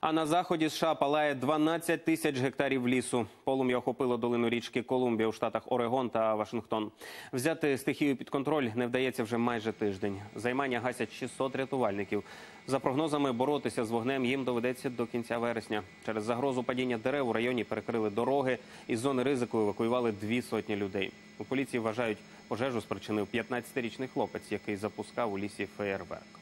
А на заході США палає 12 тисяч гектарів лісу. Полум'я охопило долину річки Колумбія у штатах Орегон та Вашингтон. Взяти стихію під контроль не вдається вже майже тиждень. Займання гасять 600 рятувальників. За прогнозами, боротися з вогнем їм доведеться до кінця вересня. Через загрозу падіння дерев у районі перекрили дороги. Із зони ризику евакуювали дві сотні людей. У поліції вважають, пожежу спричинив 15-річний хлопець, який запускав у лісі феєрверк.